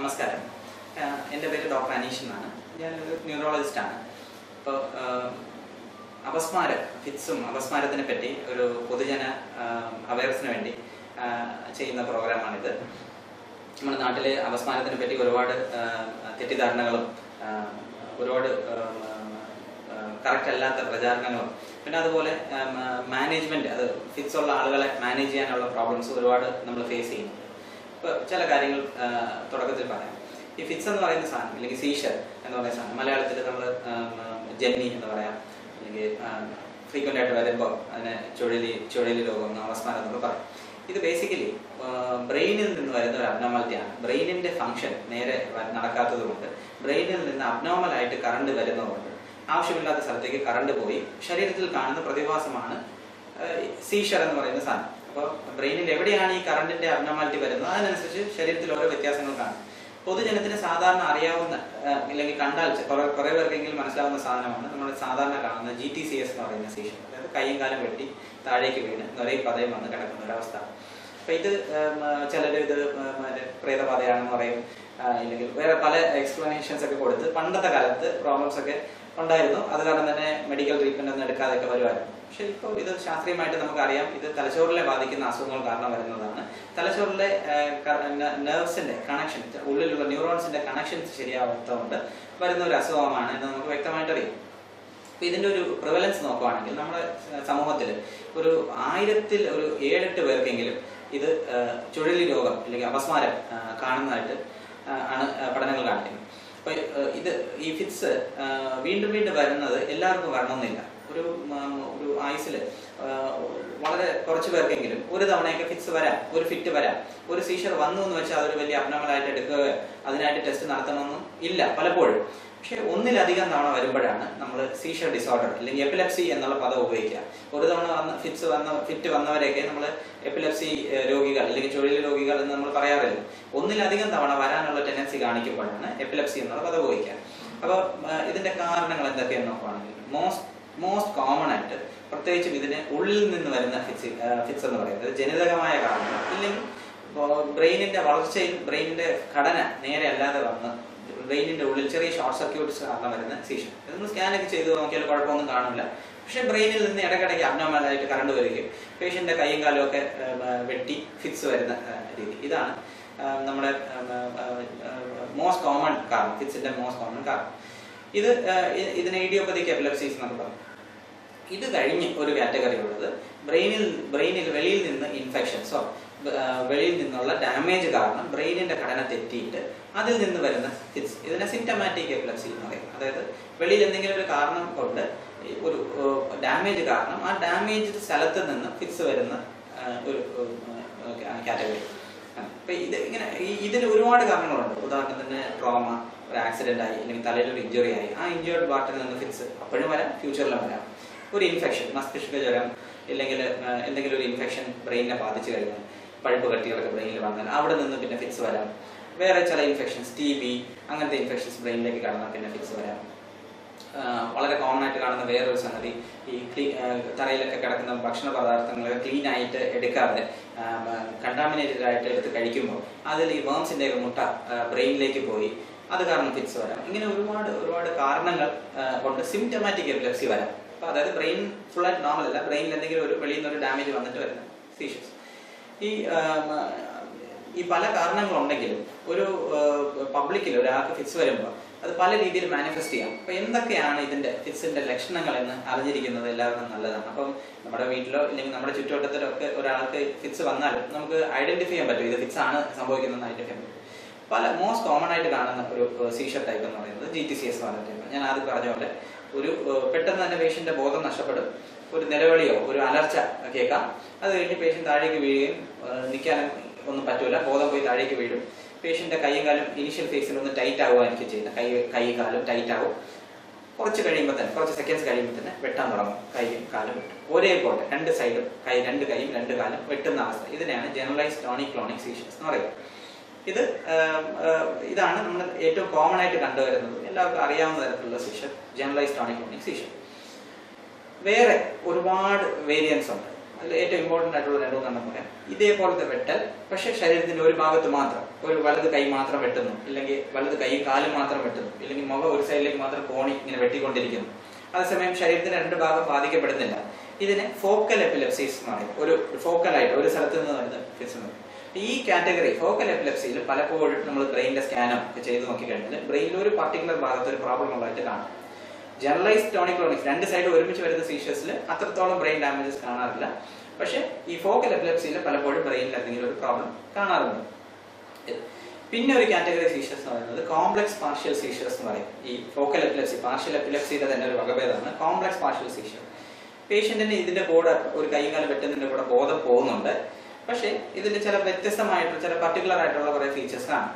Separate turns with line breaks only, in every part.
നമസ്കാരം. എന്റെ പേര് ഡോക്ടർ അനീഷ് എന്നാണ്. ഞാനൊരു ന്യൂറോളജിസ്റ്റാണ് അപ്പോൾ അപസ്മാരം ഫിറ്റ്സും അപസ്മാരത്തിനെ പറ്റി ഒരു പൊതുജന അവയർസിന് വേണ്ടി ചെയ്യുന്ന പ്രോഗ്രാമാണിത്. നമ്മുടെ നാട്ടിലെ അപസ്മാരത്തിനെ പറ്റി ഒരുപാട് തെറ്റിദ്ധാരണകളും ഒരുപാട് കറക്റ്റ് അല്ലാത്ത പ്രചാരണങ്ങളും പിന്നെ അതുപോലെ മാനേജ്മെന്റ് അത് ഫിറ്റ്സ് ഉള്ള ആളുകളെ മാനേജ് ചെയ്യാനുള്ള പ്രോബ്ലംസ് ഒരുപാട് നമ്മൾ ഫേസ് ചെയ്യുന്നുണ്ട്. ഇപ്പോൾ ചില കാര്യങ്ങൾ തുടക്കത്തിൽ പറയാം. ഈ ഫിറ്റ്സ് എന്ന് പറയുന്ന സാധനം അല്ലെങ്കിൽ സീഷർ എന്ന് പറയുന്ന സാധനം മലയാളത്തിൽ നമ്മൾ ജന്നി എന്ന് പറയാം. അല്ലെങ്കിൽ ഫ്രീക്വന്റ് ആയിട്ട് വരുമ്പോൾ അതിനെ ചുഴലി ചുഴലി രോഗം അവസ്ഥാനം എന്നൊക്കെ പറയും. ഇത് ബേസിക്കലി ബ്രെയിനിൽ നിന്ന് വരുന്ന ഒരു അബ്നോമാലിറ്റിയാണ് ബ്രെയിനിന്റെ ഫംഗ്ഷൻ നേരെ നടക്കാത്തത് കൊണ്ട് ബ്രെയിനിൽ നിന്ന് അബ്നോർമൽ ആയിട്ട് കറണ്ട് വരുന്നതുകൊണ്ട് ആവശ്യമില്ലാത്ത സ്ഥലത്തേക്ക് കറണ്ട് പോയി ശരീരത്തിൽ കാണുന്ന പ്രതിഭാസമാണ് സീഷർ എന്ന് പറയുന്ന സാധനം. അപ്പോൾ ബ്രെയിനിൽ എവിടെയാണ് ഈ കറണ്ടിന്റെ അബ്നോമാലിറ്റി വരുന്നത്? അതിനനുസരിച്ച് ശരീരത്തിൽ ഓരോ വ്യത്യാസങ്ങൾ കാണും. പൊതുജനത്തിന് സാധാരണ അറിയാവുന്ന അല്ലെങ്കിൽ കണ്ടാൽ കുറെ പേർക്കെങ്കിലും മനസ്സിലാവുന്ന സാധനമാണ് നമ്മൾ സാധാരണ കാണുന്ന ജി ടി സി എസ് എന്ന് പറയുന്ന സീഷൻ അതായത് കൈയും കാലം വെട്ടി താഴേക്ക് വീണ് നിറയെ പതയും വന്ന് കിടക്കുന്ന ഒരവസ്ഥ. അപ്പൊ ഇത് ചിലർ ഇത് പ്രേതപാതയാണെന്ന് പറയും. അല്ലെങ്കിൽ വേറെ പല എക്സ്പ്ലനേഷൻസ് ഒക്കെ കൊടുത്ത് പണ്ടത്തെ കാലത്ത് പ്രോബ്ലംസ് ഒക്കെ ഉണ്ടായിരുന്നു. അത് കാരണം തന്നെ മെഡിക്കൽ ട്രീറ്റ്മെന്റ് ഒന്നും എടുക്കാതെയൊക്കെ വരുമായിരുന്നു പക്ഷെ ഇപ്പോൾ ഇത് ശാസ്ത്രീയമായിട്ട് നമുക്കറിയാം ഇത് തലച്ചോറിലെ ബാധിക്കുന്ന അസുഖങ്ങൾ കാരണം വരുന്നതാണ്. തലച്ചോറിലെ നെർവ്സിന്റെ കണക്ഷൻ ഉള്ളിലുള്ള ന്യൂറോൺസിന്റെ കണക്ഷൻസ് ശരിയാവാത്തതുകൊണ്ട് വരുന്ന ഒരു അസുഖമാണ് എന്ന് നമുക്ക് വ്യക്തമായിട്ട് അറിയാം അപ്പൊ ഇതിന്റെ ഒരു പ്രിവലൻസ് നോക്കുവാണെങ്കിൽ നമ്മുടെ സമൂഹത്തിൽ ഒരു ആയിരത്തിൽ ഒരു ഏഴെട്ട് പേർക്കെങ്കിലും ഇത് ചുഴലി രോഗം അല്ലെങ്കിൽ അപസ്മാരം കാണുന്നതായിട്ട് ആണ് പഠനങ്ങൾ കാണിക്കുന്നത്. അപ്പൊ ഇത് ഈ ഫിറ്റ്സ് വീണ്ടും വീണ്ടും വരുന്നത് എല്ലാവർക്കും വരണമെന്നില്ല. ഒരു ഒരു ആയുസിൽ വളരെ കുറച്ച് പേർക്കെങ്കിലും ഒരു തവണയൊക്കെ ഫിറ്റ്സ് വരാം ഒരു ഫിറ്റ് വരാം. ഒരു സീഷർ വന്നു എന്ന് വെച്ചാൽ അതൊരു വലിയ അബ്നോമലായിട്ട് എടുക്കുക അതിനായിട്ട് ടെസ്റ്റ് നടത്തണമെന്നും ഇല്ല പലപ്പോഴും. പക്ഷെ ഒന്നിലധികം തവണ വരുമ്പോഴാണ് നമ്മൾ സീഷർ ഡിസോർഡർ അല്ലെങ്കിൽ എപ്പിലെപ്സി എന്നുള്ള പദം ഉപയോഗിക്കുക. ഒരു തവണ വന്ന ഫിറ്റ്സ് വന്ന ഫിറ്റ് വന്നവരെയൊക്കെ നമ്മൾ എപ്പിലെപ്സി രോഗികൾ അല്ലെങ്കിൽ ചുഴലി രോഗികൾ എന്ന് നമ്മൾ പറയാറില്ല. ഒന്നിലധികം തവണ വരാനുള്ള ടെൻഡൻസി കാണിക്കുമ്പോഴാണ് എപ്പിലെപ്സി എന്നുള്ള പദം ഉപയോഗിക്കുക. അപ്പോൾ ഇതിന്റെ കാരണങ്ങൾ എന്തൊക്കെയെന്ന് നോക്കുകയാണെങ്കിൽ മോസ്റ്റ് മോസ്റ്റ് കോമൺ ആയിട്ട് പ്രത്യേകിച്ചും ഇതിന് ഉള്ളിൽ നിന്ന് വരുന്ന ഫിറ്റ്സ് ഫിറ്റ്സ് എന്ന് പറയുന്നത് ജനിതകമായ കാരണങ്ങൾ ഇല്ലെങ്കിൽ ബ്രെയിനിന്റെ വളർച്ചയിൽ ബ്രെയിനിന്റെ ഘടന നേരെ അല്ലാതെ വന്ന് ബ്രെയിനിന്റെ ഉള്ളിൽ ചെറിയ ഷോർട്ട് സർക്യൂട്ട്സ് കാരണം വരുന്ന സീഷൻ ഇതൊന്ന് സ്കാനൊക്കെ ചെയ്ത് നോക്കിയാൽ കുഴപ്പമൊന്നും കാണില്ല പക്ഷേ ബ്രെയിനിൽ നിന്ന് ഇടയ്ക്കിടയ്ക്ക് അബ്നോമലായിട്ട് കറണ്ട് വരികയും പേഷ്യന്റെ കൈയും കാലും ഒക്കെ വെട്ടി ഫിക്സ് വരുന്ന രീതി. ഇതാണ് നമ്മുടെ മോസ്റ്റ് കോമൺ കാരണം ഫിറ്റ്സിന്റെ മോസ്റ്റ് കോമൺ കാരണം. ഇത് ഇതിന് ഇ- ഇതിനെ ഇഡിയോപ്പതിക് എപ്പിലെപ്സീസ് എന്നൊക്കെ പറയും ഇത് കഴിഞ്ഞ് ഒരു കാറ്റഗറി ഉള്ളത് ബ്രെയിനിൽ ബ്രെയിനിൽ വെളിയിൽ നിന്ന് ഇൻഫെക്ഷൻസോ വെളിയിൽ നിന്നുള്ള ഡാമേജ് കാരണം ബ്രെയിനിന്റെ ഘടന തെറ്റിയിട്ട് അതിൽ നിന്ന് വരുന്ന ഫിറ്റ്സ് ഇതിനെ സിംറ്റമാറ്റിക് എപ്ലക്സി എന്ന് പറയും. അതായത് വെളിയിൽ എന്തെങ്കിലും ഒരു കാരണം കൊണ്ട് ഒരു ഡാമേജ് കാരണം ആ ഡാമേജ് സ്ഥലത്ത് നിന്ന് ഫിറ്റ്സ് വരുന്ന ഒരു കാറ്റഗറി അപ്പൊ ഇത് ഇങ്ങനെ ഇതിൽ ഒരുപാട് കാരണങ്ങളുണ്ട്. ഉദാഹരണത്തിന് ട്രോമ ഒരു ആക്സിഡന്റ് ആയി അല്ലെങ്കിൽ തലയിൽ ഒരു ഇഞ്ചുറി ആയി. ആ ഇഞ്ചുവേർഡ് പാർട്ടിൽ നിന്ന് ഫിറ്റ്സ് അപ്പോഴും വരാം ഫ്യൂച്ചറിലും വരാം. ഒരു ഇൻഫെക്ഷൻ മസ്തിഷ്ക ജ്വരം ഇല്ലെങ്കിൽ എന്തെങ്കിലും ഒരു ഇൻഫെക്ഷൻ ബ്രെയിനിനെ ബാധിച്ചു കഴിഞ്ഞാൽ പഴുപ്പ് കട്ടികളൊക്കെ ബ്രെയിനിൽ വന്നാൽ അവിടെ നിന്ന് പിന്നെ ഫിറ്റ്സ് വരാം. വേറെ ചില ഇൻഫെക്ഷൻസ് ടി ബി അങ്ങനത്തെ ഇൻഫെക്ഷൻസ് ബ്രെയിനിലേക്ക് കടന്നാൽ പിന്നെ ഫിക്സ് വരാം. വളരെ കോമൺ ആയിട്ട് കാണുന്ന വേറൊരു സംഗതി ഈ ക്ലീ തറയിലൊക്കെ കിടക്കുന്ന ഭക്ഷണ പദാർത്ഥങ്ങൾ ക്ലീൻ ആയിട്ട് എടുക്കാതെ കണ്ടാമിനേറ്റഡ് ആയിട്ട് എടുത്ത് കഴിക്കുമ്പോൾ അതിൽ ഈ വേംസിന്റെ ഒക്കെ മുട്ട ബ്രെയിനിലേക്ക് പോയി അത് കാരണം ഫിക്സ് വരാം. ഇങ്ങനെ ഒരുപാട് ഒരുപാട് കാരണങ്ങൾ കൊണ്ട് സിംറ്റമാറ്റിക് എപ്പിലെപ്സി വരാം. അപ്പൊ അതായത് ബ്രെയിൻ ഫുൾ ആയിട്ട് നോർമൽ അല്ല. ബ്രെയിനിൽ എന്തെങ്കിലും ഒരു വെളിയിൽ നിന്ന് ഒരു ഡാമേജ് വന്നിട്ട് വരുന്ന സീഷ്യസ് ഈ ഈ പല കാരണങ്ങളുണ്ടെങ്കിലും ഒരു പബ്ലിക്കിൽ ഒരാൾക്ക് ഫിറ്റ്സ് വരുമ്പോൾ അത് പല രീതിയിൽ മാനിഫെസ്റ്റ് ചെയ്യാം. അപ്പൊ എന്തൊക്കെയാണ് ഇതിന്റെ ഫിക്സിന്റെ ലക്ഷണങ്ങൾ എന്ന് അറിഞ്ഞിരിക്കുന്നത് എല്ലാവർക്കും നല്ലതാണ്. അപ്പം നമ്മുടെ വീട്ടിലോ ഇല്ലെങ്കിൽ നമ്മുടെ ചുറ്റുവട്ടത്തിലോ ഒക്കെ ഒരാൾക്ക് ഫിറ്റ്സ് വന്നാൽ നമുക്ക് ഐഡന്റിഫൈ ചെയ്യാൻ പറ്റും ഇത് ഫിക്സ് ആണ് സംഭവിക്കുന്നതെന്ന് ഐഡന്റിഫൈ ചെയ്യാൻ പല മോസ്റ്റ് കോമൺ ആയിട്ട് കാണുന്ന ഒരു സീഷർ ടൈപ്പ് എന്ന് പറയുന്നത് ജി ടി സി എസ് എന്ന് ടൈപ്പ് ഞാൻ ആദ്യം പറഞ്ഞ പോലെ ഒരു പെട്ടെന്ന് തന്നെ പേഷ്യന്റെ ബോധം നഷ്ടപ്പെടും. ഒരു നിലവിളിയോ ഒരു അലർച്ച കേൾക്കാം. അത് കഴിഞ്ഞ് പേഷ്യന്റ് താഴേക്ക് വീഴുകയും നിൽക്കാനും ഒന്നും പറ്റൂല. ബോധം പോയി താഴേക്ക് വീഴും. പേഷ്യന്റെ കൈയും കാലും ഇനീഷ്യൽ ഫേസിൽ ഒന്ന് ടൈറ്റ് ആവുകയായിരിക്കും ചെയ്യുന്നത്. കൈ കൈ കാലും ടൈറ്റ് ആവും. കുറച്ച് കഴിയുമ്പോൾ തന്നെ കുറച്ച് സെക്കൻഡ്സ് കഴിയുമ്പോൾ തന്നെ വെട്ടാൻ തുടങ്ങും. കൈയും കാലും വെട്ടും. ഒരേപോലെ രണ്ട് സൈഡും കൈ രണ്ട് കൈയും രണ്ട് കാലും വെട്ടുന്ന അവസ്ഥ. ഇതിനെയാണ് ജനറലൈസ് ടോണിക് ക്ലോണിക് സീഷൻസ് എന്ന് പറയുന്നത്. ഇത് ഇതാണ് നമ്മൾ ഏറ്റവും കോമൺ ആയിട്ട് കണ്ടുവരുന്നത്. എല്ലാവർക്കും അറിയാവുന്ന തരത്തിലുള്ള seizure generalise tonic clonic seizure വേറെ ഒരുപാട് വേരിയൻസ് ഉണ്ട്. അതിൽ ഏറ്റവും ഇമ്പോർട്ടന്റ് ആയിട്ടുള്ള രണ്ട് മൂന്നെണ്ണം പറയാം. ഇതേപോലത്തെ വെട്ടൽ പക്ഷേ ശരീരത്തിന്റെ ഒരു ഭാഗത്ത് മാത്രം ഒരു വലത് കൈ മാത്രം വെട്ടുന്നു ഇല്ലെങ്കിൽ വലത് കൈയും കാലും മാത്രം വെട്ടുന്നു ഇല്ലെങ്കിൽ മുഖം ഒരു സൈഡിലേക്ക് മാത്രം കോണി ഇങ്ങനെ വെട്ടിക്കൊണ്ടിരിക്കുന്നു. അതേസമയം ശരീരത്തിന്റെ രണ്ട് ഭാഗം ബാധിക്കപ്പെടുന്നില്ല. ഇതിന് ഫോക്കൽ എപ്പിലെപ്സീസ് എന്ന് പറയും. ഒരു ഫോക്കലായിട്ട് ഒരു സ്ഥലത്ത് നിന്ന് പറയും. ഈ കാറ്റഗറി ഫോക്കൽ എപ്പിലെപ്സിയിൽ പലപ്പോഴും നമ്മൾ ബ്രെയിനിന്റെ സ്കാനോ ഒക്കെ ചെയ്ത് നോക്കിക്കഴിഞ്ഞാൽ ബ്രെയിനിൽ ഒരു പർട്ടിക്കുലർ ഭാഗത്ത് ഒരു പ്രോബ്ലം ഉള്ളതായിട്ട് കാണും. ജനറലൈസ് ടോണിക്ലോണിക്സ് രണ്ട് സൈഡ് ഒരുമിച്ച് വരുന്ന സീഷ്യസിൽ അത്രത്തോളം ബ്രെയിൻ ഡാമേജസ് കാണാറില്ല. പക്ഷേ ഈ ഫോക്കൽ എപ്പിലെപ്സിയിൽ പലപ്പോഴും ബ്രെയിനിൽ എന്തെങ്കിലും ഒരു പ്രോബ്ലം കാണാറുണ്ട്. പിന്നെ ഒരു കാറ്റഗറി സീഷ്യസ് എന്ന് പറയുന്നത് കോംപ്ലക്സ് പാർഷ്യൽ സീഷ്യസ് എന്ന് പറയും. ഈ ഫോക്കൽ എപ്പിലെപ്സി പാർഷ്യൽ എപ്പിലെപ്സിയുടെ തന്നെ ഒരു വകഭേദമാണ് കോംപ്ലക്സ് പാർഷ്യൽ സീഷ്യർ പേഷ്യന്റിന് ഇതിന്റെ കൂടെ ഒരു കൈയും കാലം വെട്ടുന്നതിന്റെ കൂടെ ബോധം പോകുന്നുണ്ട്. പക്ഷേ ഇതിന് ചില വ്യത്യസ്തമായിട്ടുള്ള ചില പർട്ടിക്കുലർ ആയിട്ടുള്ള കുറെ ഫീച്ചേഴ്സ് കാണും.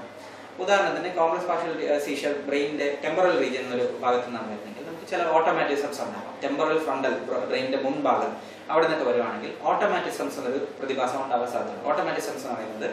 ഉദാഹരണത്തിന് കോംപ്ലക്സ് പാർഷ്യൽ സീഷ്യർ ബ്രെയിനിന്റെ ടെമ്പറൽ റീജിയൻ എന്നൊരു ഭാഗത്ത് നിന്നാണ് വരുന്നെങ്കിൽ ചില ഓട്ടോമാറ്റിസംസ് ഉണ്ടാവാം ടെമ്പറൽ ഫ്രണ്ടൽ ബ്രെയിനിന്റെ മുൻഭാഗം അവിടെ നിന്നൊക്കെ വരുവാണെങ്കിൽ ഓട്ടോമാറ്റിസംസ് എന്നൊരു പ്രതിഭാസം ഉണ്ടാവാൻ സാധ്യത ഓട്ടോമാറ്റിസംസ് എന്ന് പറയുന്നത്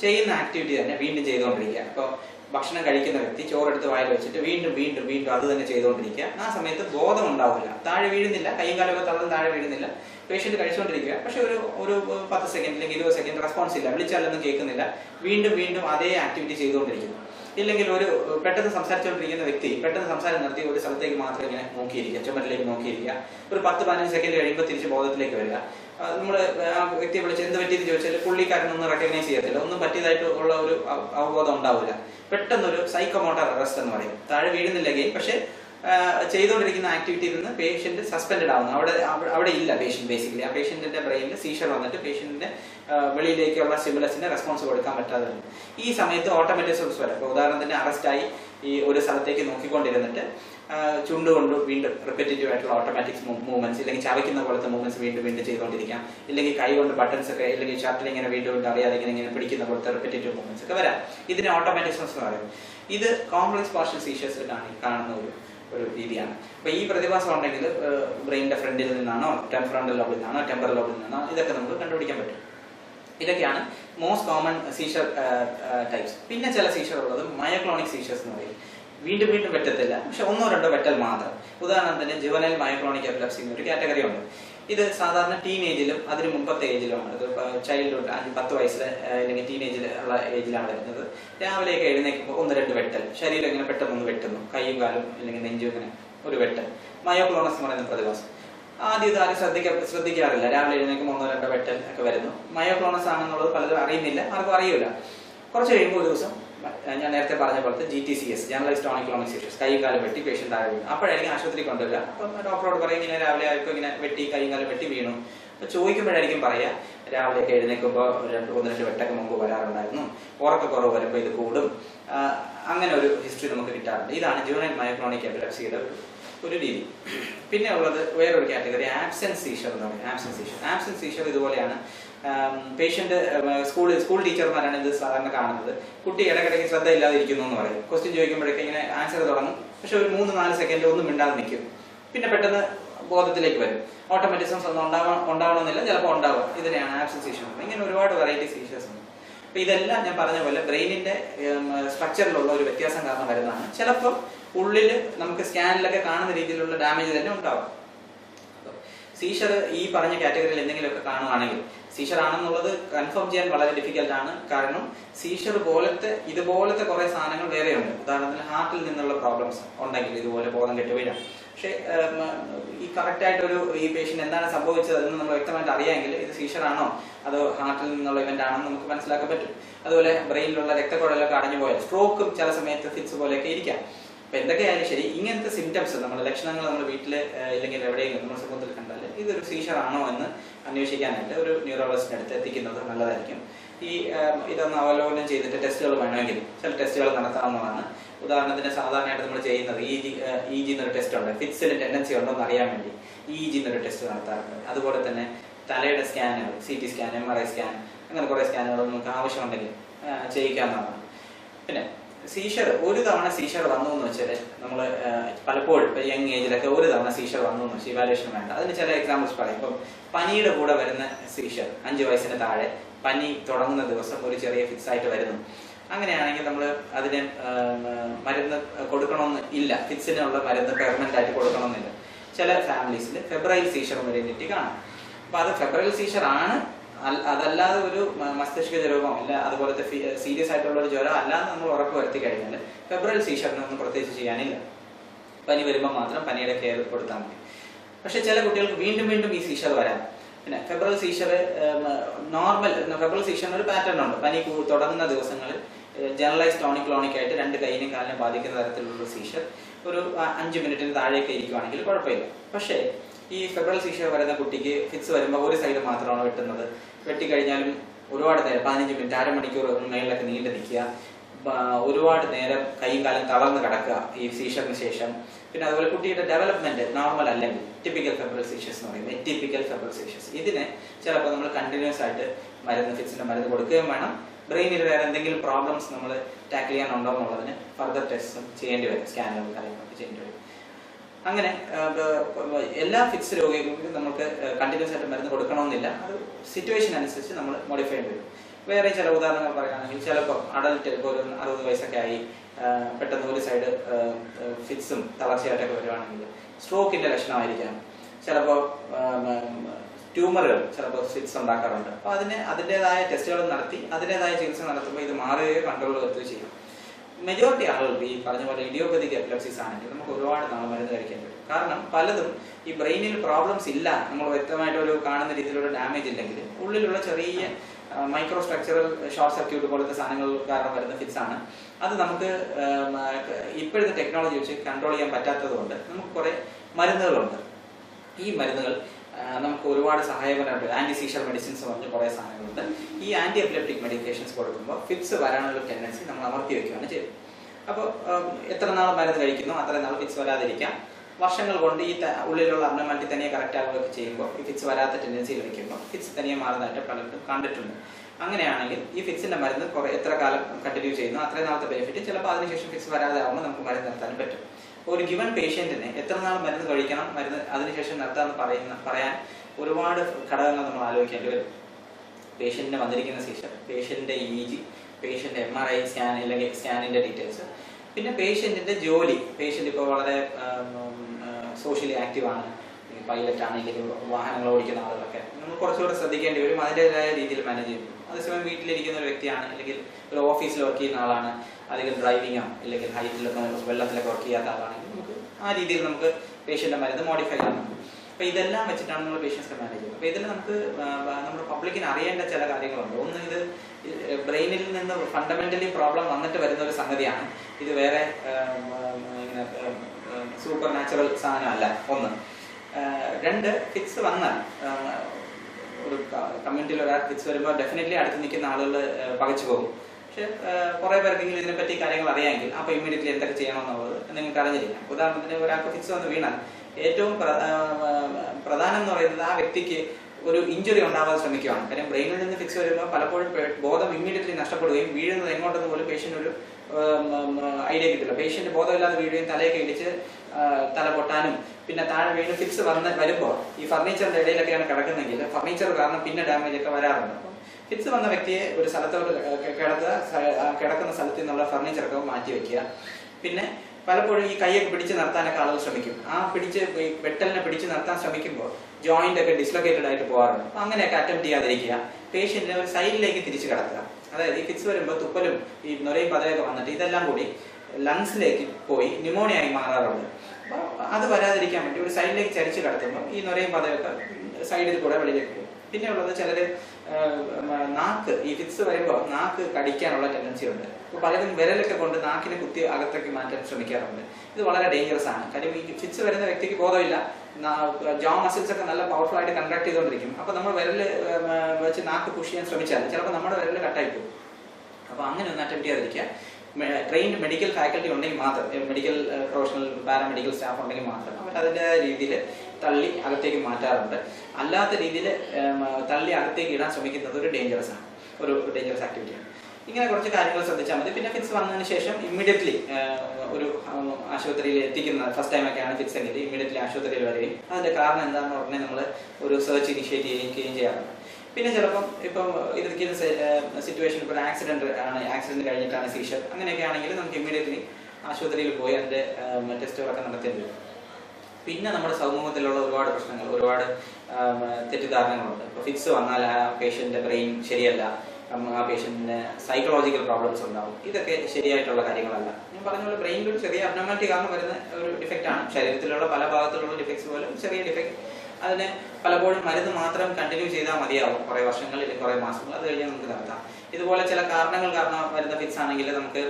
ചെയ്യുന്ന ആക്ടിവിറ്റി തന്നെ വീണ്ടും ചെയ്തുകൊണ്ടിരിക്കുക. അപ്പോൾ ഭക്ഷണം കഴിക്കുന്ന വ്യക്തി ചോറെടുത്ത് വായിൽ വെച്ചിട്ട് വീണ്ടും വീണ്ടും വീണ്ടും അത് തന്നെ ചെയ്തുകൊണ്ടിരിക്കുക. ആ സമയത്ത് ബോധം ഉണ്ടാവില്ല. താഴെ വീഴുന്നില്ല. കൈയും കാലൊക്കെ തള്ളും താഴെ വീഴുന്നില്ല. പേഷ്യന്റ് കഴിച്ചുകൊണ്ടിരിക്കുക. പക്ഷെ ഒരു ഒരു പത്ത് സെക്കൻഡ് അല്ലെങ്കിൽ ഇരുപത് സെക്കൻഡ് റെസ്പോൺസ് ഇല്ല. വിളിച്ചാലൊന്നും കേൾക്കുന്നില്ല. വീണ്ടും വീണ്ടും അതേ ആക്ടിവിറ്റി ചെയ്തുകൊണ്ടിരിക്കുന്നു. ഇല്ലെങ്കിൽ ഒരു പെട്ടെന്ന് സംസാരിച്ചുകൊണ്ടിരിക്കുന്ന വ്യക്തി പെട്ടെന്ന് സംസാരം നിർത്തി ഒരു സ്ഥലത്തേക്ക് മാത്രം ഇങ്ങനെ നോക്കിയിരിക്കുക ചുമരിലേക്ക് നോക്കിയിരിക്കുക. ഒരു പത്ത് പതിനഞ്ച് സെക്കൻഡ് കഴിയുമ്പോൾ തിരിച്ച് ബോധത്തിലേക്ക് വരിക. നമ്മൾ ആ വ്യക്തിയെ വിളിച്ച് എന്ത് പറ്റിയെന്ന് ചോദിച്ചാൽ പുള്ളിക്കാരനൊന്നും റെക്കഗ്നൈസ് ചെയ്യത്തില്ല. ഒന്നും പറ്റിയതായിട്ട് ഉള്ള ഒരു അവ- അവബോധം ഉണ്ടാവില്ല. പെട്ടെന്നൊരു സൈക്കോമോട്ടർ അറസ്റ്റ് എന്ന് പറയും. താഴെ വീഴുന്നില്ലെങ്കിൽ പക്ഷേ ചെയ്തുകൊണ്ടിരിക്കുന്ന ആക്ടിവിറ്റിയിൽ നിന്ന് പേഷ്യന്റ് സസ്പെൻഡ് ആവുന്നു. അവിടെ അവിടെ ഇല്ല പേഷ്യന്റ് ബേസിക്കലി ആ പേഷ്യന്റിന്റെ ബ്രെയിനിൽ സീഷർ വന്നിട്ട് പേഷ്യന്റിന്റെ വെളിയിലേക്കുള്ള സ്റ്റിമുലസിന് റെസ്പോൺസ് കൊടുക്കാൻ പറ്റാതെ. ഈ സമയത്ത് ഓട്ടോമാറ്റിക്സ് വരാം. ഇപ്പോൾ ഉദാഹരണത്തിന് അറസ്റ്റായി ഈ ഒരു സ്ഥലത്തേക്ക് നോക്കിക്കൊണ്ടിരുന്നിട്ട് ചുണ്ടുകൊണ്ട് ചുണ്ട് കൊണ്ട് വീണ്ടും റിപ്പറ്റേറ്റീവ് ആയിട്ടുള്ള ഓട്ടോമാറ്റിക്സ് മൂവ്മെന്റ്സ് ഇല്ലെങ്കിൽ ചവയ്ക്കുന്ന പോലത്തെ മൂവ്മെന്റ്സ് വീണ്ടും വീണ്ടും ചെയ്തുകൊണ്ടിരിക്കാം. ഇല്ലെങ്കിൽ കൈ കൊണ്ട് ബട്ടൺസ് ഒക്കെ ഇല്ലെങ്കിൽ ഷർട്ടിൽ ഇങ്ങനെ വീണ്ടും വീണ്ടും അറിയാതെ ഇങ്ങനെ ഇങ്ങനെ പിടിക്കുന്ന പോലത്തെ റിപ്പറ്റേറ്റീവ് മൂവ്മെന്റ്സ് ഒക്കെ വരാം. ഇതിന് ഓട്ടോമാറ്റിക്സ് എന്ന് പറയും. ഇത് കോംപ്ലക്സ് പാർഷ്യൽ സീഷ്യസിൽ കാണുന്ന ഒരു ഒരു രീതിയാണ്. അപ്പൊ ഈ പ്രതിഭാസം ഉണ്ടെങ്കിൽ ബ്രെയിനിന്റെ ഫ്രണ്ടിൽ നിന്നാണോ ടെമ്പറൽ ലോബിൽ നിന്നാണോ ടെമ്പറൽ ലോബിൽ നിന്നാണോ ഇതൊക്കെ നമുക്ക് കണ്ടുപിടിക്കാൻ പറ്റും. ഇതൊക്കെയാണ് മോസ്റ്റ് കോമൺ സീഷർ ടൈപ്സ് പിന്നെ ചില സീഷർ ഉള്ളത് മയോക്ലോണിക് സീഷേഴ്സ് എന്ന് പറയും. വീണ്ടും വീണ്ടും വെട്ടത്തില്ല പക്ഷെ ഒന്നോ രണ്ടോ വെട്ടൽ മാത്രം. ഉദാഹരണത്തിന് ജുവനൽ മയോക്ലോണിക് എപ്പിലപ്സി ഒരു കാറ്റഗറി ഉണ്ട്. ഇത് സാധാരണ ടീനേജിലും അതിന് മുമ്പത്തെ ഏജിലുമാണ് ഇത് ചൈൽഡ്ഹുഡ് അഞ്ച് പത്ത് വയസ്സിൽ അല്ലെങ്കിൽ ടീനേജിൽ ഉള്ള ഏജിലാണ് വരുന്നത്. രാവിലെയൊക്കെ എഴുന്നേക്കുമ്പോൾ ഒന്ന് രണ്ട് വെട്ടൽ. ശരീരം ഇങ്ങനെ പെട്ടെന്ന് വെട്ടുന്നു. കൈയും കാലും അല്ലെങ്കിൽ നെഞ്ചും ഇങ്ങനെ ഒരു വെട്ടൽ. മയോക്ലോണസ് എന്ന് പറയുന്ന പ്രതിഭാസം. ആദ്യം ഇത് ആരും ശ്രദ്ധിക്ക ശ്രദ്ധിക്കാറില്ല. രാവിലെ എഴുന്നേൽക്കുമ്പോൾ ഒന്നോ രണ്ടോ വെട്ടൽ ഒക്കെ വരുന്നു. മയോക്ലോണസ് ആണെന്നുള്ളത് പലരും അറിയുന്നില്ല. ആർക്കും അറിയില്ല കുറച്ച് കഴിയുമ്പോൾ ഒരു ദിവസം ഞാൻ നേരത്തെ പറഞ്ഞ പോലത്തെ G T C S generalise tonic clonic സീഷ്യസ് കൈയും കാലം വെട്ടി പേഷ്യന്റ് താഴെ വീണു. അപ്പോഴായിരിക്കും ആശുപത്രി കൊണ്ടുവരില്ല അപ്പം ഡോക്ടറോട് പറയും ഇങ്ങനെ രാവിലെ ആയപ്പോൾ ഇങ്ങനെ വെട്ടി കൈയും കാലം വെട്ടി വീണു. അപ്പോൾ ചോദിക്കുമ്പോഴായിരിക്കും പറയുക രാവിലെയൊക്കെ എഴുന്നേൽക്കുമ്പോൾ രണ്ട് ഒന്ന് രണ്ട് വെട്ടൊക്കെ മുമ്പ് വരാറുണ്ടായിരുന്നു. ഉറക്കക്കുറവ് വരുമ്പോൾ ഇത് കൂടും. അങ്ങനെ ഒരു ഹിസ്റ്ററി നമുക്ക് കിട്ടാറുണ്ട്. ഇതാണ് ജൂനൈൽ മയോക്രോണിക് എപ്പിലപ്സിയുടെ ഒരു രീതി. പിന്നെ ഉള്ളത് വേറൊരു കാറ്റഗറി ആബ്സെൻസ് സീഷർ എന്ന് പറയും. ആബ്സെൻസ് സീഷർ ആബ്സെൻസ് സീഷർ ഇതുപോലെയാണ്. പേഷ്യന്റ് സ്കൂൾ സ്കൂൾ ടീച്ചർമാരാണ് ഇത് സാധാരണ കാണുന്നത്. കുട്ടി ഇടയ്ക്കിടയ്ക്ക് ശ്രദ്ധയില്ലാതിരിക്കുന്നു എന്ന് പറയും. ക്വസ്റ്റ്യൻ ചോദിക്കുമ്പോഴേക്കും ഇങ്ങനെ ആൻസർ തുടങ്ങും. പക്ഷെ ഒരു മൂന്ന് നാല് സെക്കൻഡ് ഒന്നും മിണ്ടാതെ നിൽക്കും. പിന്നെ പെട്ടെന്ന് ബോധത്തിലേക്ക് വരും. ഓട്ടോമാറ്റിസം ഒന്നും ഉണ്ടാവാൻ ഉണ്ടാവണമെന്നില്ല. ചിലപ്പോൾ ഉണ്ടാവാം. ഇതിനെയാണ് ആബ്സെൻസ് ഇഷ്യൂ ഇങ്ങനെ ഒരുപാട് വെറൈറ്റി ഇഷ്യൂസ് ഉണ്ട്. അപ്പൊ ഇതെല്ലാം ഞാൻ പറഞ്ഞ പോലെ ബ്രെയിനിന്റെ സ്ട്രക്ചറിലുള്ള ഒരു വ്യത്യാസം കാരണം വരുന്നതാണ്. ചിലപ്പോൾ ഉള്ളിൽ നമുക്ക് സ്കാനിലൊക്കെ കാണുന്ന രീതിയിലുള്ള ഡാമേജ് തന്നെ ഉണ്ടാവും. സീഷർ ഈ പറഞ്ഞ കാറ്റഗറിയിൽ എന്തെങ്കിലുമൊക്കെ കാണുവാണെങ്കിൽ സീഷർ ആണെന്നുള്ളത് കൺഫേം ചെയ്യാൻ വളരെ ഡിഫിക്കൽട്ട് ആണ്. കാരണം സീഷർ പോലത്തെ ഇതുപോലത്തെ കുറെ സാധനങ്ങൾ വേറെയുണ്ട് ഉദാഹരണത്തിന് ഹാർട്ടിൽ നിന്നുള്ള പ്രോബ്ലംസ് ഉണ്ടെങ്കിൽ ഇതുപോലെ ബോധം കെട്ട് വീഴാം. പക്ഷേ ഈ കറക്റ്റ് ആയിട്ടൊരു ഈ പേഷ്യന്റ് എന്താണ് സംഭവിച്ചത് എന്ന് നമ്മൾ വ്യക്തമായിട്ട് അറിയാമെങ്കിൽ ഇത് സീഷർ ആണോ? അതോ ഹാർട്ടിൽ നിന്നുള്ള ഇവന്റ് ആണോ നമുക്ക് മനസ്സിലാക്കാൻ പറ്റും. അതുപോലെ ബ്രെയിനിലുള്ള രക്തക്കുഴലൊക്കെ അടഞ്ഞു പോയാൽ സ്ട്രോക്കും ചില സമയത്ത് ഫിറ്റ്സ് പോലെയൊക്കെ ഇരിക്കാം. അപ്പൊ എന്തൊക്കെയായാലും ശരി ഇങ്ങനത്തെ സിംറ്റംസ് നമ്മുടെ ലക്ഷണങ്ങൾ നമ്മൾ വീട്ടിൽ ഇല്ലെങ്കിൽ എവിടെയെങ്കിലും നമ്മുടെ സമൂഹത്തിൽ കണ്ടാൽ ഇതൊരു സീഷർ ആണോ എന്ന് അന്വേഷിക്കാനായിട്ട് ഒരു ന്യൂറോളജിസ്റ്റിന്റെ അടുത്ത് എത്തിക്കുന്നത് നല്ലതായിരിക്കും. ഈ ഇതൊന്ന് അവലോകനം ചെയ്തിട്ട് ടെസ്റ്റുകൾ വേണമെങ്കിൽ ചില ടെസ്റ്റുകൾ നടത്താവുന്നതാണ്. ഉദാഹരണത്തിന് സാധാരണയായിട്ട് നമ്മൾ ചെയ്യുന്നത് ഇ ജി ഇ ജി എന്നൊരു ടെസ്റ്റ് ഉണ്ട്. ഫിറ്റ്സിന് ടെൻഡൻസി ഉണ്ടോ എന്ന് അറിയാൻ വേണ്ടി ഇ ജി എന്നൊരു ടെസ്റ്റ് നടത്താറുണ്ട്. അതുപോലെ തന്നെ തലയുടെ സ്കാനുകൾ C T scan M R I scan അങ്ങനെ കുറേ സ്കാനുകൾ നമുക്ക് ആവശ്യമുണ്ടെങ്കിൽ ചെയ്യിക്കാവുന്നതാണ്. പിന്നെ സീഷർ ഒരു തവണ സീഷർ വന്നു എന്ന് വെച്ചാൽ നമ്മൾ പലപ്പോഴും ഇപ്പൊ യങ് ഏജിലൊക്കെ ഒരു തവണ സീഷർ വന്നു എന്ന് വെച്ചാൽ ഇവാലുവേഷൻ വേണ്ട. അതിന് ചില എക്സാമ്പിൾസ് പറയും. ഇപ്പം പനിയുടെ കൂടെ വരുന്ന സീഷർ അഞ്ച് വയസ്സിന് താഴെ പനി തുടങ്ങുന്ന ദിവസം ഒരു ചെറിയ ഫിക്സ് ആയിട്ട് വരുന്നു. അങ്ങനെയാണെങ്കിൽ നമ്മൾ അതിന് മരുന്ന് കൊടുക്കണമെന്ന് ഇല്ല. ഫിക്സിനുള്ള മരുന്ന് പെർമനന്റ് ആയിട്ട് കൊടുക്കണമെന്നില്ല ചില ഫാമിലീസിൽ ഫെബ്രൈൽ സീഷർ മൊലിനിറ്റി കാണാം. അപ്പോൾ അത് ഫെബ്രൈൽ സീഷർ ആണ് അതല്ലാതെ ഒരു മസ്തിഷ്ക ജ്വരമോ അല്ല അതുപോലത്തെ സീരിയസ് ആയിട്ടുള്ള ഒരു ജ്വരം അല്ലാതെ നമ്മൾ ഉറപ്പ് വരുത്തി കഴിഞ്ഞാൽ ഫെബ്രൽ സീഷറിനൊന്നും പ്രത്യേകിച്ച് ചെയ്യാനില്ല. പനി വരുമ്പോൾ മാത്രം പനിയുടെ കെയർ കൊടുത്താൽ മതി. പക്ഷെ ചില കുട്ടികൾക്ക് വീണ്ടും വീണ്ടും ഈ സീഷർ വരാം. പിന്നെ ഫെബ്രൽ സീഷർ നോർമൽ ഫെബ്രൽ സീഷറിന് ഒരു പാറ്റേൺ ഉണ്ട്. പനി തുടങ്ങുന്ന ദിവസങ്ങളിൽ ജനറലൈസ് ടോണിക് ക്ലോണിക് ആയിട്ട് രണ്ട് കൈയിനും കാലിനും ബാധിക്കുന്ന തരത്തിലുള്ള സീഷർ ഒരു അഞ്ച് മിനിറ്റിന് താഴേക്ക് ഇരിക്കുവാണെങ്കിൽ കുഴപ്പമില്ല. പക്ഷേ ഈ ഫെബ്രൽ ശിക്ഷ വരുന്ന കുട്ടിക്ക് ഫിക്സ് വരുമ്പോൾ ഒരു സൈഡ് മാത്രമാണ് വെട്ടുന്നത്. വെട്ടിക്കഴിഞ്ഞാലും ഒരുപാട് നേരം പതിനഞ്ച് മിനിറ്റ് അരമണിക്കൂർ മേളിലൊക്കെ നീണ്ടു നിൽക്കുക. ഒരുപാട് നേരം കൈയും കാലം തളർന്ന് കിടക്കുക ഈ സീഷറിന് ശേഷം. പിന്നെ അതുപോലെ കുട്ടിയുടെ ഡെവലപ്മെന്റ് നോർമൽ അല്ലെങ്കിൽ ടിപ്പിക്കൽ ഫെബ്രൽ സീഷ്യസ് എന്ന് പറയുന്നത് ടിപ്പിക്കൽ ഫെബ്രൽ സീഷ്യസ് ഇതിന് ചിലപ്പോൾ നമ്മൾ കണ്ടിന്യൂസ് ആയിട്ട് മരുന്ന് ഫിക്സിന്റെ മരുന്ന് കൊടുക്കുകയും വേണം. ബ്രെയിനിൽ വേറെ എന്തെങ്കിലും പ്രോബ്ലംസ് നമ്മൾ ടാക്കിൾ ചെയ്യാനുണ്ടോ എന്നുള്ളതിന് ഫർദർ ടെസ്റ്റും ചെയ്യേണ്ടി വരും. സ്കാനുകൾ കാര്യങ്ങളൊക്കെ ചെയ്യേണ്ടി വരും. അങ്ങനെ എല്ലാ ഫിക്സ് രോഗികൾക്കും നമുക്ക് കണ്ടിന്യൂസ് ആയിട്ട് മരുന്ന് കൊടുക്കണമെന്നില്ല. അത് സിറ്റുവേഷൻ അനുസരിച്ച് നമ്മൾ മോഡിഫൈ ചെയ്യേണ്ടി വരും വേറെ ചില ഉദാഹരണങ്ങൾ പറയുകയാണെങ്കിൽ ചിലപ്പോൾ അഡൽട്ട് ഇപ്പോൾ ഒരു അറുപത് വയസ്സൊക്കെ ആയി പെട്ടെന്ന് ഒരു സൈഡ് ഫിക്സും തളർച്ചയായിട്ടൊക്കെ വരുവാണെങ്കിൽ സ്ട്രോക്കിന്റെ ലക്ഷണമായിരിക്കാം. ചിലപ്പോൾ ട്യൂമറുകൾ ചിലപ്പോൾ ഫിക്സ് ഉണ്ടാക്കാറുണ്ട്. അപ്പോൾ അതിന് അതിന്റെതായ ടെസ്റ്റുകൾ നടത്തി അതിന്റെതായ ചികിത്സ നടത്തുമ്പോൾ ഇത് മാറുകയോ കൺട്രോൾ വരുത്തുകയോ ചെയ്യും. മെജോറിറ്റി ആളുകൾക്ക് ഈ പറഞ്ഞ പോലെ ഇഡിയോപ്പതിക്ക് എപ്പിലപ്സിസ് ആണെങ്കിൽ നമുക്ക് ഒരുപാട് നാൾ മരുന്ന് കഴിക്കാൻ പറ്റും. കാരണം പലതും ഈ ബ്രെയിനിൽ പ്രോബ്ലംസ് ഇല്ല നമ്മൾ വ്യക്തമായിട്ട് ഒരു കാണുന്ന രീതിയിലുള്ള ഡാമേജ് ഇല്ലെങ്കിൽ ഉള്ളിലുള്ള ചെറിയ മൈക്രോ സ്ട്രക്ചറൽ ഷോർട്ട് സർക്യൂട്ട് പോലത്തെ സാധനങ്ങൾ കാരണം വരുന്ന ഫിറ്റ്സ് ആണ്. അത് നമുക്ക് ഇപ്പോഴത്തെ ടെക്നോളജി വെച്ച് കൺട്രോൾ ചെയ്യാൻ പറ്റാത്തത് കൊണ്ട് നമുക്ക് കുറെ മരുന്നുകളുണ്ട്. ഈ മരുന്നുകൾ നമുക്ക് ഒരുപാട് സഹായപരമായിട്ട് ആന്റി സീഷർ മെഡിസിൻസ് പറഞ്ഞ് കുറേ സാധനങ്ങളുണ്ട്. ഈ ആന്റി എപ്പിലെപ്റ്റിക് മെഡിക്കേഷൻസ് കൊടുക്കുമ്പോൾ ഫിറ്റ്സ് വരാനുള്ള ടെൻഡൻസി നമ്മൾ അമർത്തി വെക്കുകയാണ് ചെയ്യുന്നത്. അപ്പോൾ എത്ര നാൾ മരുന്ന് കഴിക്കുന്നു? അത്രയും നാൾ ഫിറ്റ്സ് വരാതിരിക്കാം. വർഷങ്ങൾ കൊണ്ട് ഈ ഉള്ളിലുള്ള അർണമാറ്റി തനിയെ കറക്റ്റ് ആവുകയൊക്കെ ചെയ്യുമ്പോൾ ഈ ഫിറ്റ്സ് വരാത്ത ടെൻഡൻസി ലഭിക്കുമ്പോൾ ഫിറ്റ്സ് തനിയെ മാറുന്നതായിട്ട് പലർക്കും കണ്ടിട്ടുണ്ട്. അങ്ങനെയാണെങ്കിൽ ഈ ഫിറ്റ്സിന്റെ മരുന്ന് കുറേ എത്ര കാലം കണ്ടിന്യൂ ചെയ്യുന്നു? അത്രയും നാളത്തെ ബെനിഫിറ്റ് ചിലപ്പോൾ അതിനുശേഷം ഫിറ്റ്സ് വരാതെ ആകുമ്പോൾ നമുക്ക് മരുന്ന് നിർത്താനും പറ്റും. ഒരു ഗിവൺ പേഷ്യന്റിന് എത്ര നാൾ മരുന്ന് കഴിക്കണം മരുന്ന് അതിനുശേഷം നിർത്താമെന്ന് പറയുന്ന പറയാൻ ഒരുപാട് ഘടകങ്ങൾ നമ്മൾ ആലോചിക്കേണ്ടി വരും. പേഷ്യന്റിന് വന്നിരിക്കുന്ന seizure പേഷ്യന്റിന്റെ E G patient M R I scan അല്ലെങ്കിൽ സ്കാനിന്റെ ഡീറ്റെയിൽസ് പിന്നെ പേഷ്യന്റിന്റെ ജോലി പേഷ്യന്റ് ഇപ്പോൾ വളരെ സോഷ്യലി ആക്റ്റീവ് ആണ്. പൈലറ്റ് ആണ് ഇല്ലെങ്കിൽ വാഹനങ്ങൾ ഓടിക്കുന്ന ആളുകളൊക്കെ. നമ്മൾ കുറച്ചുകൂടെ ശ്രദ്ധിക്കേണ്ടി വരും അതിന്റെതായ രീതിയിൽ മാനേജ് ചെയ്യും. അതേസമയം വീട്ടിലിരിക്കുന്ന ഒരു വ്യക്തിയാണ് അല്ലെങ്കിൽ ഒരു ഓഫീസിൽ വർക്ക് ചെയ്യുന്ന ആളാണ്. അല്ലെങ്കിൽ ഡ്രൈവിങ്ങോ അല്ലെങ്കിൽ ഹൈറ്റിലൊക്കെ വെള്ളത്തിലൊക്കെ വർക്ക് ചെയ്യാത്ത ആളാണെങ്കിൽ നമുക്ക് ആ രീതിയിൽ നമുക്ക് പേഷ്യന്റെ മരുന്ന് മോഡിഫൈ ചെയ്യാം. അപ്പൊ ഇതെല്ലാം വെച്ചിട്ടാണ് നമ്മൾ പേഷ്യൻസിനെ മാനേജ് ചെയ്യുന്നത്. അപ്പൊ ഇതിൽ നമുക്ക് നമ്മുടെ പബ്ലിക്കിന് അറിയേണ്ട ചില കാര്യങ്ങളുണ്ട്. ഒന്ന് ഇത് ബ്രെയിനിൽ നിന്ന് ഫണ്ടമെന്റലി പ്രോബ്ലം വന്നിട്ട് വരുന്ന ഒരു സംഗതിയാണ്. ഇത് വേറെ ഇങ്ങനെ സൂപ്പർ നാച്ചുറൽ സാധനമല്ല ഒന്ന്. രണ്ട് ഫിക്സ് വന്നാൽ ഒരു കമ്മ്യൂണിറ്റിയിൽ ഒരാൾ ഫിക്സ് വരുമ്പോൾ ഡെഫിനറ്റ്ലി അടുത്ത് നിൽക്കുന്ന ആളുകൾ പകച്ചു പോകും. പക്ഷെ കുറെ പേർക്കെങ്കിലും ഇതിനെപ്പറ്റി കാര്യങ്ങൾ അറിയാമെങ്കിൽ അപ്പോൾ ഇമ്മീഡിയറ്റ്ലി എന്തൊക്കെ ചെയ്യണമെന്നുള്ളത് നിങ്ങൾക്ക് അറിഞ്ഞിരിക്കാം. ഉദാഹരണത്തിന് ഒരാൾക്ക് ഫിക്സ് വന്ന് വീണാൽ ഏറ്റവും പ്രധാനം എന്ന് പറയുന്നത് ആ വ്യക്തിക്ക് ഒരു ഇഞ്ചുറി ഉണ്ടാവാൻ ശ്രമിക്കുകയാണ്. കാര്യം ബ്രെയിനിൽ നിന്ന് ഫിക്സ് വരുമ്പോൾ പലപ്പോഴും ബോധം ഇമ്മീഡിയറ്റ്ലി നഷ്ടപ്പെടുകയും വീഴുന്നത് എങ്ങോട്ടെന്ന് പോലും പേഷ്യന്റ് ഒരു ഐഡിയ കിട്ടില്ല. പേഷ്യന്റ് ബോധമില്ലാതെ വീഴുകയും തലയൊക്കെ ഇടിച്ച് തല പൊട്ടാനും പിന്നെ താഴെ വീണ് ഫിക്സ് വന്ന് വരുമ്പോൾ ഈ ഫർണിച്ചറിന്റെ ഇടയിലൊക്കെയാണ് കിടക്കുന്നതെങ്കിൽ ഫർണിച്ചർ കാരണം പിന്നെ ഡാമേജ് ഒക്കെ വരാറുണ്ട്. അപ്പം ഫിക്സ് വന്ന വ്യക്തിയെ ഒരു സ്ഥലത്തോട്ട് ക- കിടത്തുക സ- ആ കിടക്കുന്ന സ്ഥലത്ത് നിന്നുള്ള ഫർണിച്ചറൊക്കെ മാറ്റി വെക്കുക. പിന്നെ പലപ്പോഴും ഈ കൈയൊക്കെ പിടിച്ച് നിർത്താനൊക്കെ ആളുകൾ ശ്രമിക്കും. ആ പിടിച്ച് വെട്ടലിനെ പിടിച്ച് നിർത്താൻ ശ്രമിക്കുമ്പോൾ ജോയിന്റ് ഒക്കെ ഡിസ്ലൊക്കേറ്റഡ് ആയിട്ട് പോകാറുണ്ട്. അപ്പൊ അങ്ങനെയൊക്കെ അറ്റംപ്റ്റ് ചെയ്യാതിരിക്കുക. പേഷ്യന്റിനെ ഒരു സൈഡിലേക്ക് തിരിച്ചു കിടത്തുക. അതായത് ഈ ഫിറ്റ്സ് വരുമ്പോൾ തുപ്പലും ഈ നൊരയും പതയൊക്കെ വന്നിട്ട് ഇതെല്ലാം കൂടി ലങ്സിലേക്ക് പോയി ന്യൂമോണിയ ആയി മാറാറുണ്ട്. അപ്പോൾ അത് വരാതിരിക്കാൻ വേണ്ടി ഒരു സൈഡിലേക്ക് ചരിച്ച് കിടത്തുമ്പോൾ ഈ നൊരയും പതയൊക്കെ സൈഡിൽ കൂടെ വെളിയിലേക്ക് പിന്നെ ഉള്ളത് ചിലര് നാക്ക് ഈ ഫിക്സ് വരുമ്പോൾ നാക്ക് കടിക്കാനുള്ള ടെൻഡൻസി ഉണ്ട്. അപ്പോൾ പലരും വിരലൊക്കെ കൊണ്ട് നാക്കിനെ കുത്തി അകത്തേക്ക് മാറ്റാൻ ശ്രമിക്കാറുണ്ട്. ഇത് വളരെ ഡേഞ്ചറസ് ആണ്. കാര്യം ഈ ഫിക്സ് വരുന്ന വ്യക്തിക്ക് ബോധമില്ല. ജോ മസിൽസ് ഒക്കെ നല്ല പവർഫുൾ ആയിട്ട് കൺട്രാക്ട് ചെയ്തുകൊണ്ടിരിക്കും. അപ്പോൾ നമ്മൾ വിരൽ വെച്ച് നാക്ക് പുഷ് ചെയ്യാൻ ശ്രമിച്ചാൽ ചിലപ്പോൾ നമ്മുടെ വിരൽ കട്ടായി പോകും. അപ്പോൾ അങ്ങനെ ഒന്ന് അറ്റംപ്റ്റ് ചെയ്യാതിരിക്കുക. ട്രെയിൻഡ് മെഡിക്കൽ ഫാക്കൽറ്റി ഉണ്ടെങ്കിൽ മാത്രം മെഡിക്കൽ പ്രൊഫഷണൽ പാരാമെഡിക്കൽ സ്റ്റാഫ് ഉണ്ടെങ്കിൽ മാത്രം അവർ അതിന്റെ രീതിയിൽ തള്ളി അകത്തേക്ക് മാറ്റാറുണ്ട്. അല്ലാത്ത രീതിയിൽ തള്ളി അകത്തേക്ക് ഇടാൻ ശ്രമിക്കുന്നത് ഒരു ഡേഞ്ചറസ് ആണ്. ഒരു ഡേഞ്ചറസ് ആക്ടിവിറ്റിയാണ് ഇങ്ങനെ കുറച്ച് കാര്യങ്ങൾ ശ്രദ്ധിച്ചാൽ മതി. പിന്നെ ഫിക്സ് വന്നതിന് ശേഷം ഇമ്മീഡിയറ്റ്ലി ഒരു ആശുപത്രിയിൽ എത്തിക്കുന്ന ഫസ്റ്റ് ടൈം ഒക്കെയാണ് ഫിക്സ് എങ്കിൽ ഇമ്മീഡിയറ്റ്ലി ആശുപത്രിയിൽ വരികയും അതിന്റെ കാരണം എന്താണെന്ന് ഉടനെ നമ്മൾ ഒരു സെർച്ച് ഇനിഷ്യേറ്റ് ചെയ്യുകയും ചെയ്യാറുണ്ട്. പിന്നെ ചിലപ്പം ഇപ്പം ഇതൊക്കെ സിറ്റുവേഷൻ ഇപ്പോൾ ആക്സിഡന്റ് ആണ്. ആക്സിഡന്റ് കഴിഞ്ഞിട്ടാണ് സീഷർ അങ്ങനെയൊക്കെ ആണെങ്കിൽ നമുക്ക് ഇമ്മീഡിയറ്റ്ലി ആശുപത്രിയിൽ പോയി അതിന്റെ ടെസ്റ്റുകളൊക്കെ നടത്തേണ്ടി വരും. പിന്നെ നമ്മുടെ സമൂഹത്തിലുള്ള ഒരുപാട് പ്രശ്നങ്ങൾ ഒരുപാട് തെറ്റിദ്ധാരണകളുണ്ട്. ഇപ്പോൾ ഫിക്സ് വന്നാൽ ആ പേഷ്യന്റെ ബ്രെയിൻ ശരിയല്ല ആ പേഷ്യന്റിന് സൈക്കോളജിക്കൽ പ്രോബ്ലംസ് ഉണ്ടാവും. ഇതൊക്കെ ശരിയായിട്ടുള്ള കാര്യങ്ങളല്ല. ഞാൻ പറഞ്ഞ പോലെ ബ്രെയിനിൽ ഒരു ചെറിയ അബ്നോമാലിറ്റി കാരണം വരുന്ന ഒരു ഡിഫക്റ്റ് ആണ്. ശരീരത്തിലുള്ള പല ഭാഗത്തുള്ള ഡിഫക്ട്സ് പോലും ചെറിയ ഡിഫക്റ്റ് അതിന് പലപ്പോഴും മരുന്ന് മാത്രം കണ്ടിന്യൂ ചെയ്താൽ മതിയാവും. കുറേ വർഷങ്ങൾ അല്ലെങ്കിൽ കുറേ മാസങ്ങൾ. അത് കഴിഞ്ഞാൽ നമുക്ക് നടത്താം. ഇതുപോലെ ചില കാരണങ്ങൾ കാരണം വരുന്ന ഫിക്സ് ആണെങ്കിൽ നമുക്ക്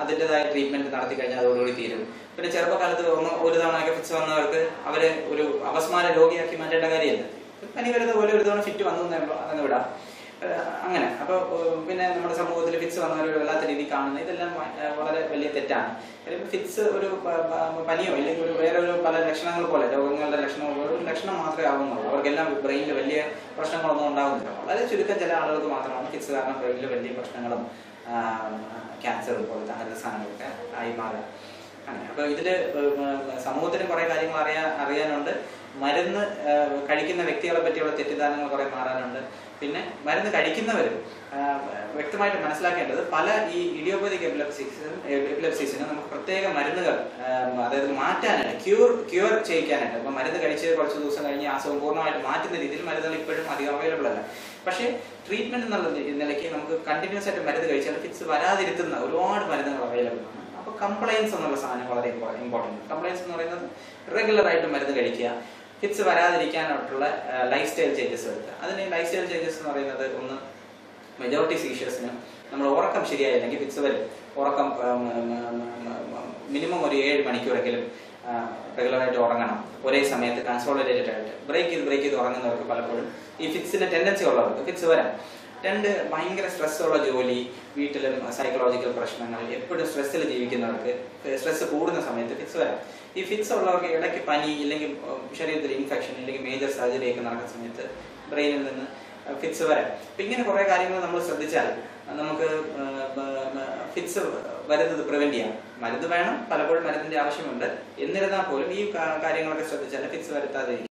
അതിന്റെതായ ട്രീറ്റ്മെന്റ് നടത്തി കഴിഞ്ഞാൽ അതോടുകൂടി തീരും. പിന്നെ ചെറുപ്പകാലത്ത് ഒന്ന് ഒരു തവണയൊക്കെ ഫിറ്റ്സ് വന്നവർക്ക് അവരെ ഒരു അപസ്മാര രോഗിയാക്കി മാറ്റേണ്ട കാര്യമില്ല. പനി വരുന്ന പോലെ ഒരു തവണ ഫിറ്റ് വന്നു അതങ്ങ് വിടാം. അങ്ങനെ. അപ്പോൾ പിന്നെ നമ്മുടെ സമൂഹത്തിൽ ഫിറ്റ്സ് വന്നവർ വല്ലാത്ത രീതി കാണുന്നത് ഇതെല്ലാം വളരെ വലിയ തെറ്റാണ്. ഫിറ്റ്സ് ഒരു പനിയോ അല്ലെങ്കിൽ ഒരു വേറെ ഒരു പല ലക്ഷണങ്ങൾ പോലെ രോഗങ്ങളുടെ ലക്ഷണങ്ങൾ പോലെ ഒരു ലക്ഷണം മാത്രമേ ആവുന്നുള്ളൂ. അവർക്കെല്ലാം ബ്രെയിനിൽ വലിയ പ്രശ്നങ്ങളൊന്നും ഉണ്ടാകുന്നില്ല വളരെ ചുരുക്കം ചില ആളുകൾക്ക് മാത്രമാണ് ഫിറ്റ്സ് കാരണം ബ്രെയിനിൽ വലിയ പ്രശ്നങ്ങളും ക്യാൻസർ പോലത്തെ അങ്ങനത്തെ സാധനങ്ങളൊക്കെ ആയി മാറുക. അങ്ങനെ. അപ്പോൾ ഇതിൽ സമൂഹത്തിന് കുറേ കാര്യങ്ങൾ അറിയാൻ അറിയാനുണ്ട്. മരുന്ന് കഴിക്കുന്ന വ്യക്തികളെ പറ്റിയുള്ള തെറ്റിദ്ധാരണകൾ കുറെ മാറാനുണ്ട്. പിന്നെ മരുന്ന് കഴിക്കുന്നവരും വ്യക്തമായിട്ട് മനസ്സിലാക്കേണ്ടത് പല ഈ ഇഡിയോപതിക് എപ്പിലെപ്സിസിനും എപ്പിലെപ്സിസിനും നമുക്ക് പ്രത്യേക മരുന്നുകൾ അതായത് മാറ്റാനായിട്ട് ക്യൂർ ക്യൂർ ചെയ്യിക്കാനായിട്ട് അപ്പോൾ മരുന്ന് കഴിച്ച് കുറച്ച് ദിവസം കഴിഞ്ഞ് അസുഖം പൂർണമായിട്ട് മാറ്റുന്ന രീതിയിൽ മരുന്നുകൾ ഇപ്പോഴും അധികം അവൈലബിൾ അല്ല. പക്ഷേ ട്രീറ്റ്മെന്റ് എന്നുള്ള നിലയ്ക്ക് നമുക്ക് കണ്ടിന്യൂസ് ആയിട്ട് മരുന്ന് കഴിച്ചാൽ ഫിക്സ് വരാതിരുത്തുന്ന ഒരുപാട് മരുന്നുകൾ അവൈലബിൾ ആണ്. അപ്പോൾ കംപ്ലൈൻസ് എന്നുള്ള സാധനം വളരെ ഇമ്പോർട്ടന്റ് കംപ്ലൈൻസ് എന്ന് പറയുന്നത് റെഗുലർ ആയിട്ട് മരുന്ന് കഴിക്കുക. ഫിക്സ് വരാതിരിക്കാനായിട്ടുള്ള ലൈഫ് സ്റ്റൈൽ ചേഞ്ചസ് വരുത്തുക. അതിന് ലൈഫ് സ്റ്റൈൽ ചേഞ്ചസ് എന്ന് പറയുന്നത് ഒന്ന് മെജോറിറ്റി സീഷ്യസിന് നമ്മൾ ഉറക്കം ശരിയായില്ലെങ്കിൽ ഫിറ്റ്സ് വരും. ഉറക്കം മിനിമം ഒരു ഏഴ് മണിക്കൂറെങ്കിലും റെഗുലറായിട്ട് ഉറങ്ങണം. ഒരേ സമയത്ത് കൺസോളിഡേറ്റഡ് ആയിട്ട്. ബ്രേക്ക് ചെയ്ത് ബ്രേക്ക് ചെയ്ത് ഉറങ്ങുന്നവർക്ക് പലപ്പോഴും ഈ ഫിക്സിന്റെ ടെൻഡൻസി ഉള്ളവർക്ക് ഫിറ്റ്സ് വരാം. രണ്ട് ഭയങ്കര സ്ട്രെസ്സുള്ള ജോലി വീട്ടിലും സൈക്കോളജിക്കൽ പ്രശ്നങ്ങൾ എപ്പോഴും സ്ട്രെസ്സിൽ ജീവിക്കുന്നവർക്ക് സ്ട്രെസ് കൂടുന്ന സമയത്ത് ഫിക്സ് വരാം. ഈ ഫിക്സ് ഉള്ളവർക്ക് ഇടയ്ക്ക് പനി ഇല്ലെങ്കിൽ ശരീരത്തിൽ ഇൻഫെക്ഷൻ ഇല്ലെങ്കിൽ മേജർ സർജറി ഒക്കെ നടക്കുന്ന സമയത്ത് ബ്രെയിനിൽ നിന്ന് ഫിക്സ് വരാം. അപ്പം ഇങ്ങനെ കുറേ കാര്യങ്ങൾ നമ്മൾ ശ്രദ്ധിച്ചാൽ നമുക്ക് ഫിക്സ് വരുന്നത് പ്രിവെന്റ് ചെയ്യാം. മരുന്ന് വേണം പലപ്പോഴും മരുന്നിന്റെ ആവശ്യമുണ്ട്. എന്നിരുന്നാൽ പോലും ഈ കാര്യങ്ങളൊക്കെ ശ്രദ്ധിച്ചാൽ ഫിക്സ് വരുത്താതെ